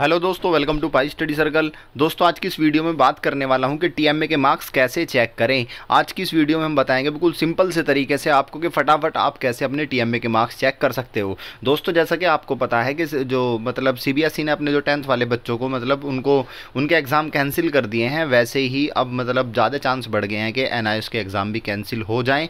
Hello दोस्तों, welcome to pi study circle. दोस्तों, आज की इस वीडियो में बात करने वाला हूँ कि टीएमए के मार्क्स कैसे चेक करें। आज की इस वीडियो में हम बताएँगे बिल्कुल सिंपल से तरीके से आपको कि फटाफट आप कैसे अपने टीएमए के मार्क्स चेक कर सकते हो। दोस्तों, जैसा कि आपको पता है कि जो मतलब सीबीएसई e ने अपने जो टेंथ वाले बच्चों को मतलब उनको, उनके एग्ज़ाम कैंसिल कर दिए हैं, वैसे ही अब मतलब ज़्यादा चांस बढ़ गए हैं कि एन के एग्ज़ाम भी कैंसिल हो जाएँ।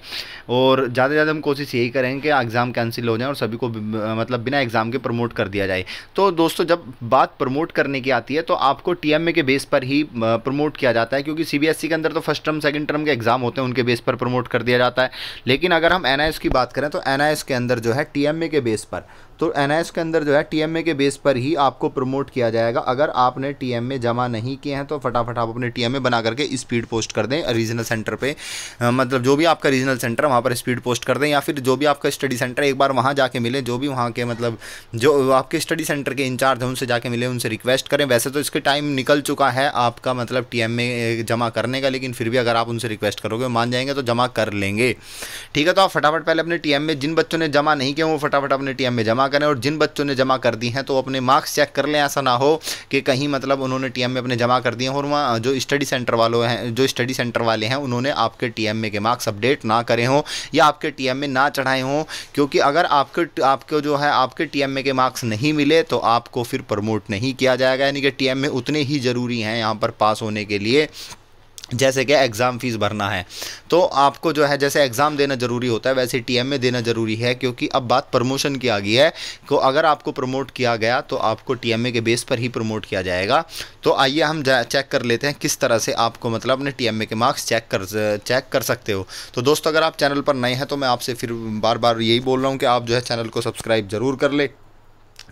और ज़्यादा से ज़्यादा हम कोशिश यही करें कि एग्ज़ाम कैंसिल हो जाए और सभी को मतलब बिना एग्ज़ाम के प्रमोट कर दिया जाए। तो दोस्तों, जब बात प्रमोट करने की आती है तो आपको टीएमए के बेस पर ही प्रमोट किया जाता है, क्योंकि सीबीएसई के अंदर तो फ़र्स्ट टर्म सेकंड टर्म के एग्ज़ाम होते हैं, उनके बेस पर प्रमोट कर दिया जाता है। लेकिन अगर हम एनआईएस की बात करें तो एनआईएस के अंदर जो है टीएमए के बेस पर तो एनआईएस के अंदर जो है टीएमए के बेस पर ही आपको प्रमोट किया जाएगा। अगर आपने टीएमए जमा नहीं किए हैं तो फटाफट आप अपने टीएमए बना करके स्पीड पोस्ट कर दें रीजनल सेंटर पे। मतलब जो भी आपका रीजनल सेंटर वहाँ पर स्पीड पोस्ट कर दें, या फिर जो भी आपका स्टडी सेंटर एक बार वहाँ जाके मिले, जो भी वहाँ के मतलब जो आपके स्टडी सेंटर के इंचार्ज हैं, उनसे जाके मिले उनसे रिक्वेस्ट करें। वैसे तो इसके टाइम निकल चुका है आपका मतलब टी जमा करने का, लेकिन फिर भी अगर आप उनसे रिक्वेस्ट करोगे मान जाएँगे तो जमा कर लेंगे। ठीक है तो आप फटाफट पहले अपने टी जिन बच्चों ने जमा नहीं किया, वो फटाफट अपने टी जमा करें, और जिन बच्चों ने जमा कर दी हैं तो अपने मार्क्स चेक कर लें। ऐसा ना हो कि कहीं मतलब उन्होंने टी में अपने जमा कर दिए और वहाँ जो स्टडी सेंटर वालों हैं, जो स्टडी सेंटर वाले हैं, उन्होंने आपके टी में के मार्क्स अपडेट ना करें हों, या आपके टी में ना चढ़ाए हों, क्योंकि अगर आपके, आपको जो है, आपके टी में के मार्क्स नहीं मिले तो आपको फिर प्रमोट नहीं किया जाएगा, यानी कि टीएम में उतने ही ज़रूरी हैं यहाँ पर पास होने के लिए, जैसे कि एग्ज़ाम फ़ीस भरना है। तो आपको जो है, जैसे एग्ज़ाम देना ज़रूरी होता है, वैसे टी में देना ज़रूरी है, क्योंकि अब बात प्रमोशन की आ गई है। तो अगर आपको प्रमोट किया गया तो आपको टी के बेस पर ही प्रमोट किया जाएगा। तो आइए हम चेक कर लेते हैं, किस तरह से आपको मतलब अपने टी के मार्क्स चेक कर चेक कर सकते हो। तो दोस्तों, अगर आप चैनल पर नए हैं तो मैं आपसे फिर बार बार यही बोल रहा हूँ कि आप जो है चैनल को सब्सक्राइब ज़रूर कर ले।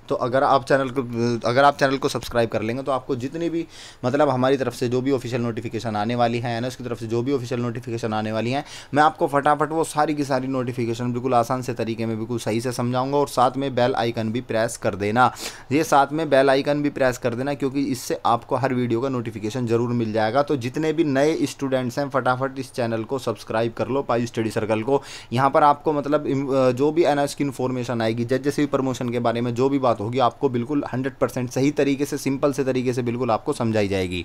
तो अगर आप चैनल को, अगर आप चैनल को सब्सक्राइब कर लेंगे तो आपको जितनी भी मतलब हमारी तरफ़ से जो भी ऑफिशियल नोटिफिकेशन आने वाली है एन की तरफ़ से जो भी ऑफिशियल नोटिफिकेशन आने वाली हैं, मैं आपको फटाफट वो सारी की सारी नोटिफिकेशन बिल्कुल आसान से तरीके में, बिल्कुल सही से समझाऊँगा और साथ में बेल आइकन भी प्रेस कर देना। ये साथ में बेल आइकन भी प्रेस कर देना, क्योंकि इससे आपको हर वीडियो का नोटिफिकेशन ज़रूर मिल जाएगा। तो जितने भी नए स्टूडेंट्स हैं, फटाफट इस चैनल को सब्सक्राइब कर लो, पाई स्टडी सर्कल को। यहाँ पर आपको मतलब जो भी एन की इन्फॉर्मेशन आएगी जज जैसे भी प्रमोशन के बारे में, जो भी बात होगी, आपको बिल्कुल हंड्रेड परसेंट सही तरीके से, सिंपल से तरीके से बिल्कुल आपको समझाई जाएगी।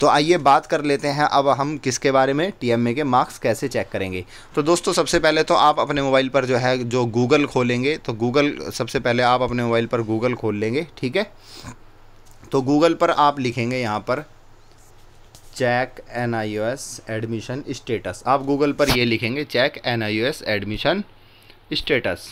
तो आइए बात कर लेते हैं, अब हम किसके बारे में, टीएमए के मार्क्स कैसे चेक करेंगे। तो दोस्तों, सबसे पहले तो आप अपने मोबाइल पर जो है, जो गूगल खोलेंगे तो गूगल, सबसे पहले आप अपने मोबाइल पर गूगल खोल लेंगे, ठीक है? तो गूगल पर आप लिखेंगे यहाँ पर, check N I admission status. आप गूगल पर ये लिखेंगे, check N I S admission status.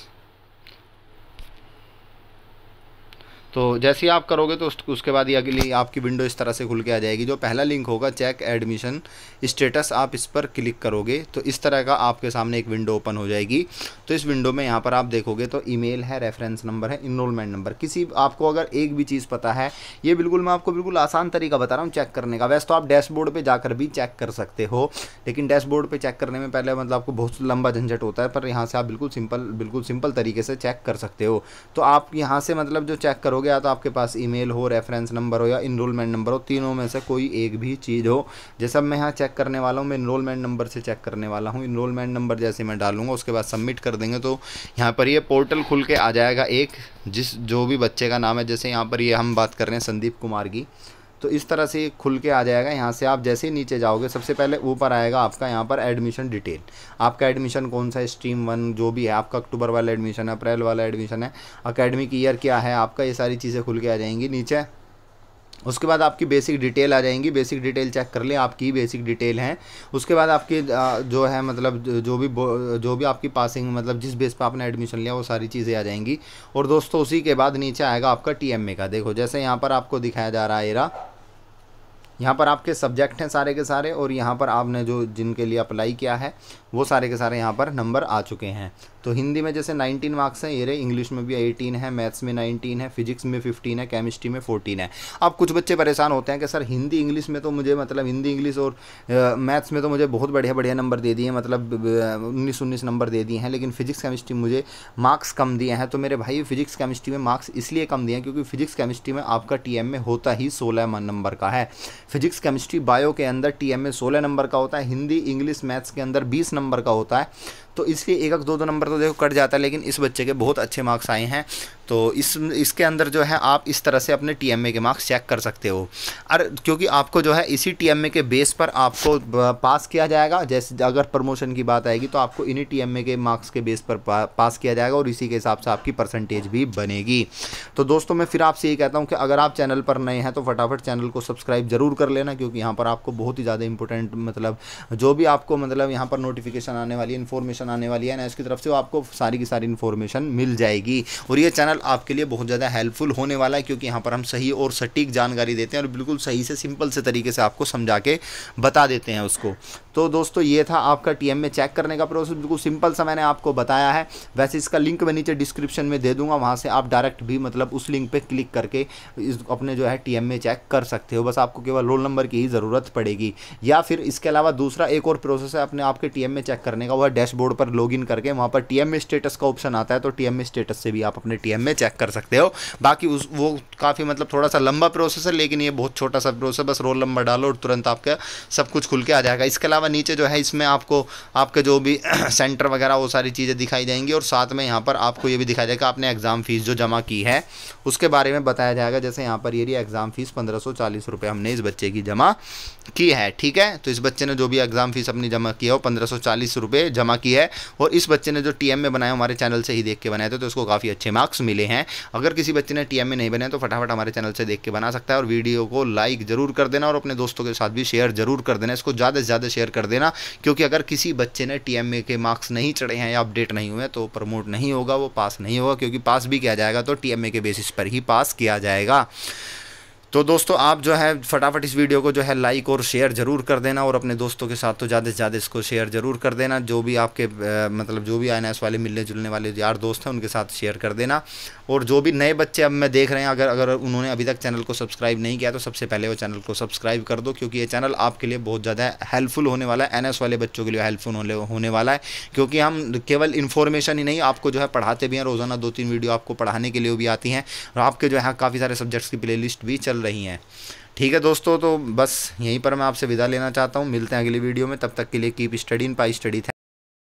तो जैसे ही आप करोगे तो उसके बाद ये अगली आपकी विंडो इस तरह से खुल के आ जाएगी। जो पहला लिंक होगा चेक एडमिशन स्टेटस आप इस पर क्लिक करोगे तो इस तरह का आपके सामने एक विंडो ओपन हो जाएगी। तो इस विंडो में यहाँ पर आप देखोगे तो ईमेल है रेफरेंस नंबर है इनरोलमेंट नंबर किसी, आपको अगर एक भी चीज़ पता है, ये बिल्कुल मैं आपको बिल्कुल आसान तरीका बता रहा हूँ चेक करने का। वैसे तो आप डैशबोर्ड पर जाकर भी चेक कर सकते हो, लेकिन डैशबोर्ड पर चेक करने में पहले मतलब आपको बहुत लंबा झंझट होता है, पर यहाँ से आप बिल्कुल सिंपल बिल्कुल सिंपल तरीके से चेक कर सकते हो। तो आप यहाँ से मतलब जो चेक करोगे या तो आपके पास ईमेल हो रेफरेंस नंबर हो या इनरोलमेंट नंबर हो, तीनों में से कोई एक भी चीज़ हो। जैसा मैं यहाँ चेक करने वाला हूँ, मैं इनरोलमेंट नंबर से चेक करने वाला हूँ। इनरोलमेंट नंबर जैसे मैं डालूँगा, उसके बाद सबमिट कर देंगे तो यहाँ पर ये पोर्टल खुल के आ जाएगा एक, जिस जो भी बच्चे का नाम है, जैसे यहाँ पर ये हम बात कर रहे हैं संदीप कुमार की। तो इस तरह से खुल के आ जाएगा, यहाँ से आप जैसे ही नीचे जाओगे, सबसे पहले ऊपर आएगा आपका यहाँ पर एडमिशन डिटेल आपका एडमिशन कौन सा है स्ट्रीम वन जो भी है, आपका अक्टूबर वाला एडमिशन है, अप्रैल वाला एडमिशन है अकेडमिक ईयर क्या है, आपका ये सारी चीज़ें खुल के आ जाएँगी नीचे। उसके बाद आपकी बेसिक डिटेल आ जाएँगी बेसिक डिटेल चेक कर लें, आपकी बेसिक डिटेल हैं। उसके बाद आपकी जो है मतलब जो भी जो भी आपकी पासिंग मतलब जिस बेस पर आपने एडमिशन लिया, वो सारी चीज़ें आ जाएँगी। और दोस्तों, उसी के बाद नीचे आएगा आपका टीएमए का। देखो, जैसे यहाँ पर आपको दिखाया जा रहा है एरा यहाँ पर आपके सब्जेक्ट हैं सारे के सारे और यहाँ पर आपने जो जिनके लिए अप्लाई किया है, वो सारे के सारे यहाँ पर नंबर आ चुके हैं। तो हिंदी में जैसे 19 मार्क्स हैं, ये रहे इंग्लिश में भी 18 है मैथ्स में 19 है फिजिक्स में 15 है केमिस्ट्री में 14 है। अब कुछ बच्चे परेशान होते हैं कि, सर, हिंदी इंग्लिश में तो मुझे मतलब हिंदी इंग्लिश और मैथ्स में तो मुझे बहुत बढ़िया बढ़िया नंबर दे दिए मतलब उन्नीस उन्नीस नंबर दे दिए हैं, लेकिन फिजिक्स केमिस्ट्री मुझे मार्क्स कम दिए हैं। तो मेरे भाई फिजिक्स केमिस्ट्री में मार्क्स इसलिए कम दिए हैं क्योंकि फिजिक्स केमिस्ट्री में आपका टी में होता ही सोलह नंबर का है। फिजिक्स, केमिस्ट्री, बायो के अंदर टी एम सोलह नंबर का होता है, हिंदी, इंग्लिश, मैथ्स के अंदर बीस नंबर का होता है। तो इसके एक एक दो दो नंबर तो देखो कट जाता है, लेकिन इस बच्चे के बहुत अच्छे मार्क्स आए हैं। तो इस, इसके अंदर जो है, आप इस तरह से अपने टीएमए के मार्क्स चेक कर सकते हो। और क्योंकि आपको जो है, इसी टीएमए के बेस पर आपको पास किया जाएगा। जैसे अगर प्रमोशन की बात आएगी तो आपको इन्हीं टी के मार्क्स के बेस पर पास किया जाएगा, और इसी के हिसाब से आपकी परसेंटेज भी बनेगी। तो दोस्तों, मैं फिर आपसे ये कहता हूँ कि अगर आप चैनल पर नए हैं तो फटाफट चैनल को सब्सक्राइब ज़रूर कर लेना, क्योंकि यहाँ पर आपको बहुत ही ज़्यादा इंपॉर्टेंट मतलब जो भी आपको मतलब यहाँ पर नोटिफिकेशन आने वाली है इन्फॉर्मेशन आने वाली है। ना इसकी तरफ़ से आपको सारी की सारी इन्फॉर्मेशन मिल जाएगी। और ये चैनल आपके लिए बहुत ज़्यादा हेल्पफुल होने वाला है, क्योंकि यहाँ पर हम सही और सटीक जानकारी देते हैं और बिल्कुल सही से सिंपल से तरीके से आपको समझा के बता देते हैं उसको। तो दोस्तों, ये था आपका टीएम में चेक करने का प्रोसेस बिल्कुल सिंपल सा मैंने आपको बताया है। वैसे इसका लिंक मैं नीचे डिस्क्रिप्शन में दे दूँगा, वहाँ से आप डायरेक्ट भी मतलब उस लिंक पे क्लिक करके इस अपने जो है टीएम में चेक कर सकते हो। बस आपको केवल रोल नंबर की ही ज़रूरत पड़ेगी। या फिर इसके अलावा दूसरा एक और प्रोसेस है अपने आपके टी में चेक करने का वह डैशबोर्ड पर लॉग इन करके वहाँ पर टी में स्टेटस का ऑप्शन आता है तो टी में स्टेटस से भी आप अपने टी में चेक कर सकते हो। बाकी उस, वो काफ़ी मतलब थोड़ा सा लंबा प्रोसेस है, लेकिन ये बहुत छोटा सा प्रोसेस बस रोल नंबर डालो और तुरंत आपका सब कुछ खुल के आ जाएगा। इसके अलावा नीचे जो है, इसमें आपको, आपके जो भी सेंटर वगैरह, वो सारी चीज़ें दिखाई जाएँगी और साथ में यहाँ पर आपको ये भी दिखाई देगा आपने एग्ज़ाम फ़ीस जो जमा की है, उसके बारे में बताया जाएगा। जैसे यहाँ पर ये एग्ज़ाम फ़ीस पंद्रह सौ चालीस रुपये हमने इस बच्चे की जमा की है, ठीक है? तो इस बच्चे ने जो भी एग्ज़ाम फ़ीस अपनी जमा की है, वो पंद्रह सौ चालीस रुपये जमा की है। और इस बच्चे ने जो टीएम में बनाया, हमारे चैनल से ही देख के बनाए थे तो उसको काफ़ी अच्छे मार्क्स मिले हैं। अगर किसी बच्चे ने टीएम में नहीं बनाए तो फटाफट हमारे चैनल से देख के बना सकता है और वीडियो को लाइक ज़रूर कर देना और अपने दोस्तों के साथ भी शेयर ज़रूर कर देना। इसको ज़्यादा से ज़्यादा शेयर कर देना, क्योंकि अगर किसी बच्चे ने टी के मार्क्स नहीं चढ़े हैं या अपडेट नहीं हुए तो प्रमोट नहीं होगा, वो पास नहीं होगा, क्योंकि पास भी किया जाएगा तो टीएमए के बेसिस पर ही पास किया जाएगा। तो दोस्तों आप जो है फटाफट इस वीडियो को जो है लाइक और शेयर ज़रूर कर देना और अपने दोस्तों के साथ तो ज़्यादा से ज़्यादा इसको शेयर ज़रूर कर देना। जो भी आपके आ, मतलब जो भी आई वाले मिलने जुलने वाले यार दोस्त हैं उनके साथ शेयर कर देना। और जो भी नए बच्चे अब मैं देख रहे हैं अगर अगर उन्होंने अभी तक चैनल को सब्सक्राइब नहीं किया तो सबसे पहले वो चैनल को सब्सक्राइब कर दो क्योंकि ये चैनल आपके लिए बहुत ज़्यादा हेल्पफुल होने वाला है। एनएस वाले बच्चों के लिए हेल्पफुल होने वाला है क्योंकि हम केवल इन्फॉर्मेशन ही नहीं आपको जो है पढ़ाते भी हैं। रोज़ाना दो तीन वीडियो आपको पढ़ाने के लिए भी आती हैं। और आपके जो है काफ़ी सारे सब्जेक्ट्स की प्ले भी चल रही हैं। ठीक है दोस्तों तो बस यहीं पर मैं आपसे विदा लेना चाहता हूँ। मिलते हैं अगली वीडियो में, तब तक के लिए keep study in pi study